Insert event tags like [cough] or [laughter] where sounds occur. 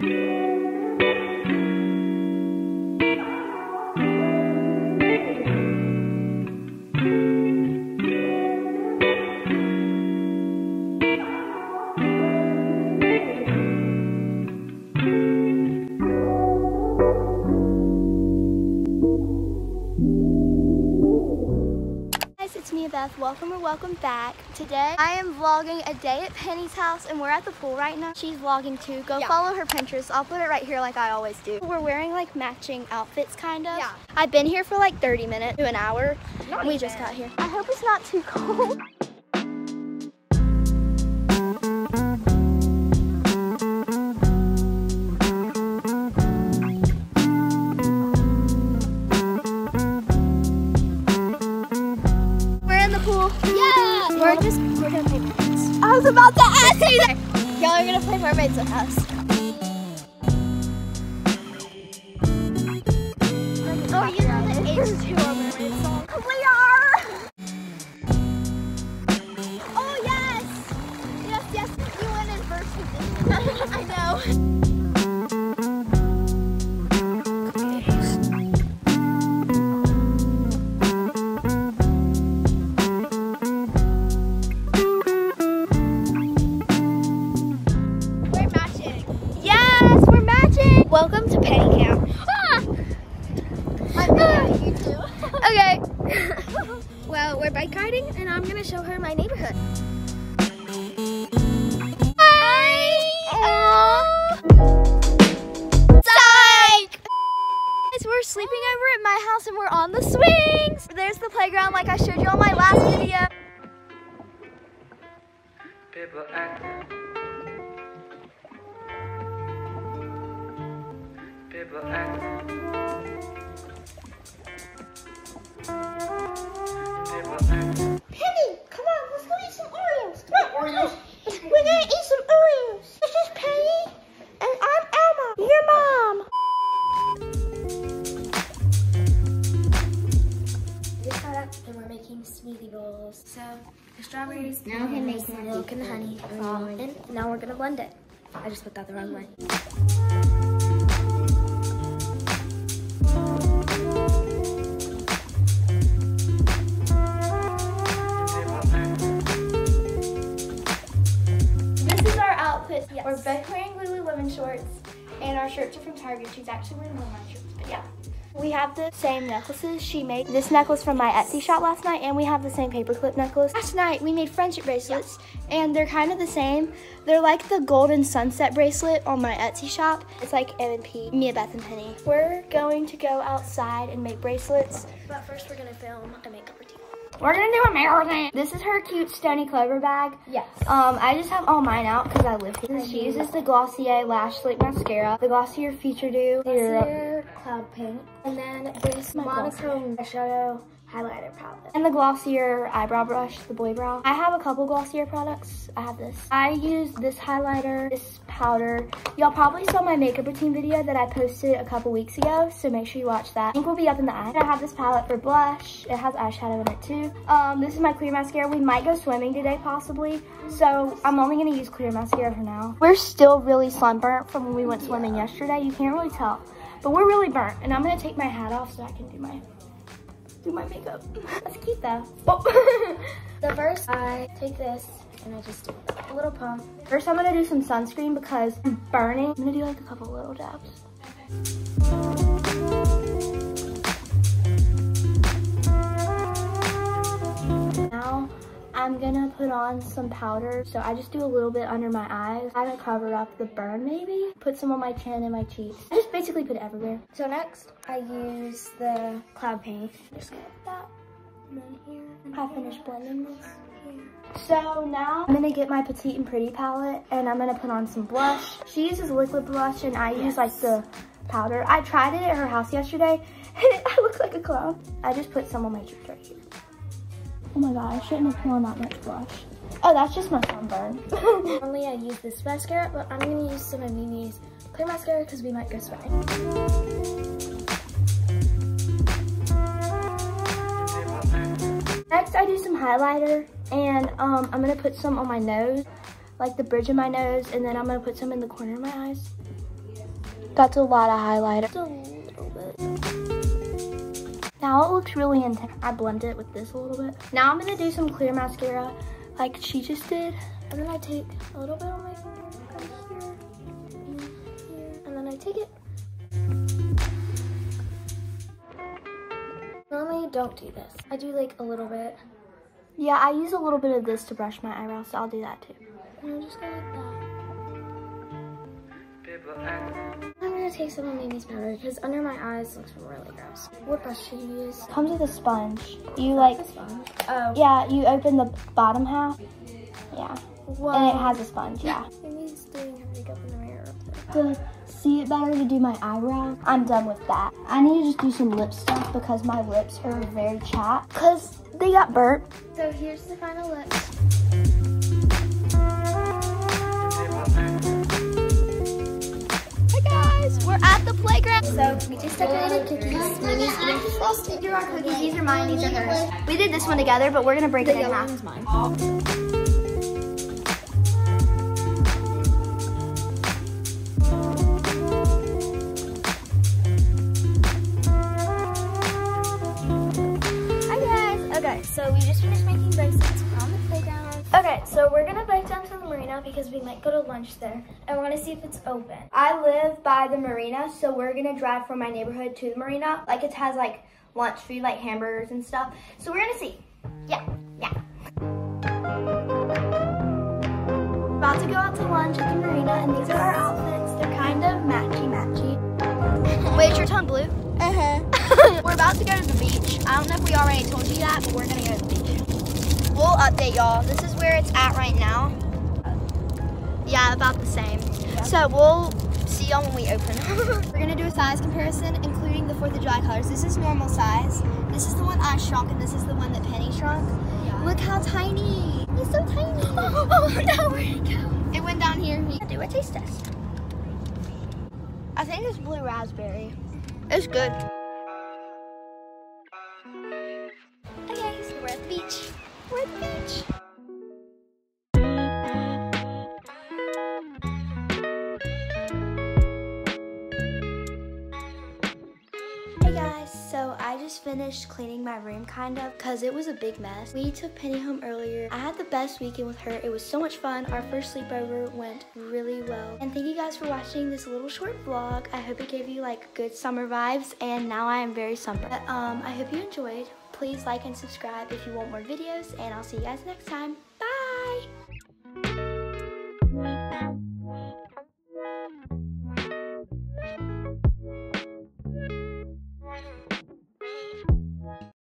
guys, Beth. Welcome or welcome back. Today, I am vlogging a day at Penny's house, and we're at the pool right now. She's vlogging too. Go Yeah. follow her Pinterest. I'll put it right here like I always do. We're wearing like matching outfits, kind of. Yeah. I've been here for like 30 minutes to an hour. Not we even. just got here. I hope it's not too cold. [laughs] Y'all are gonna play mermaids with us. Oh, you know the H2O Welcome to Penny Camp. Ah! I'm mad [laughs] you too. [laughs] okay. [laughs] well, we're bike riding, and I'm gonna show her my neighborhood. Hi. Psych. Guys, we're sleeping over at my house, and we're on the swings. There's the playground, like I showed you on my last video. Penny, come on, let's go eat some Oreos. Come on, Oreos. We're gonna eat some Oreos. This is Penny, and I'm Elma, your mom. We just got up and we're making smoothie bowls. So the strawberries, now we make the milk and the honey, and, all in, and now we're gonna blend it. I just put that the wrong way. From Target. She's actually wearing one of my shirts, but yeah. We have the same necklaces. She made this necklace from my Etsy shop last night, and we have the same paperclip necklace. Last night, we made friendship bracelets, and they're kind of the same. They're like the golden sunset bracelet on my Etsy shop. It's like M&P, Mia, Beth, and Penny. We're going to go outside and make bracelets. But first we're gonna film a makeup routine. We're gonna do a marathon. This is her cute Stoney Clover bag. Yes. Um, I just have all mine out because I live here. She uses the Glossier Lash Sleep Mascara, the Glossier Futuredew, Here, cloud paint, and then this monochrome eyeshadow highlighter palette. and the Glossier eyebrow brush, the Boy Brow. I have a couple Glossier products. I have this. I use this highlighter, this powder. Y'all probably saw my makeup routine video that I posted a couple weeks ago, so make sure you watch that. Link will be up in the eye. I have this palette for blush. It has eyeshadow in it too. Um, this is my clear mascara. We might go swimming today possibly, so I'm only gonna use clear mascara for now. We're still really sunburnt from when we went swimming yesterday. You can't really tell, but we're really burnt. And I'm gonna take my hat off so I can do my do my makeup. [laughs] That's cute though. So [laughs] first I take this and I just do a little pump. First I'm gonna do some sunscreen because I'm burning. I'm gonna do like a couple little dabs. I'm gonna put on some powder. So I just do a little bit under my eyes. I Kind of cover up the burn maybe. Put some on my chin and my cheeks. I just basically put it everywhere. So next I use the cloud paint. Just get that. And then here. I finished blending this. So now I'm gonna get my Petite and Pretty palette and I'm gonna put on some blush. She uses liquid blush and I use like the powder. I tried it at her house yesterday [laughs] and I look like a clown. I just put some on my cheeks right here. Oh my god, I shouldn't have put on that much blush. Oh, that's just my sunburn. [laughs] Normally I use this mascara, but I'm gonna use some of Mimi's clear mascara because we might go swimming. Next, I do some highlighter and um, I'm gonna put some on my nose, like the bridge of my nose, and then I'm gonna put some in the corner of my eyes. That's a lot of highlighter. Now it looks really intense. I blend it with this a little bit. Now I'm gonna do some clear mascara like she just did. And then I take a little bit on my finger, here, and then I take it. Normally don't do this. I do like a little bit. Yeah, I use a little bit of this to brush my eyebrows, so I'll do that too. And I'm just go like that. People act. I'm gonna take some of Mimi's powder because under my eyes looks really gross. What brush should you use? Comes with a sponge. You like, This one. Oh. yeah, you open the bottom half. Yeah, Whoa. and it has a sponge, yeah. [laughs] Mimi's doing her makeup in the mirror up there. To see it better to do my eyebrows, I'm done with that. I need to just do some lip stuff because my lips are very chapped because they got burnt. So here's the final look. Guys, we're at the playground. So we just decorated cookies. Mimi's eating frosted. These are our cookies. These are mine. These are hers. We did this one together, but we're gonna break The it in half. one is mine. Hi guys. Okay, so we just finished making bracelets playground. Okay, so we're gonna bike down to the marina because we might go to lunch there, and we're gonna see if it's open. I live by the marina, so we're gonna drive from my neighborhood to the marina. Like it has like lunch food, like hamburgers and stuff. So we're gonna see. Yeah, yeah. About to go out to lunch at the marina, and these are our outfits. They're kind of matchy matchy. [laughs] Wait, is your tongue blue? Uh huh. [laughs] we're about to go to the beach. I don't know if we already told you that, but we're gonna go to the beach. We'll update y'all. This is where it's at right now. Yeah, about the same. So we'll see y'all when we open. [laughs] we're gonna do a size comparison, including the 4th of July colors. This is normal size. This is the one I shrunk, and this is the one that Penny shrunk. Look how tiny. It's so tiny. [laughs] Oh, no, where'd it go? It went down here. We can do a taste test. I think it's blue raspberry. Mm-hmm. It's good. Okay, so we're at the beach. We're beach. Hey guys, so I just finished cleaning my room kind of because it was a big mess. We took Penny home earlier. I had the best weekend with her. It was so much fun. Our first sleepover went really well. And thank you guys for watching this little short vlog. I hope it gave you like good summer vibes and now I am very sunburned. But, um, I hope you enjoyed. Please like and subscribe if you want more videos, and I'll see you guys next time. Bye!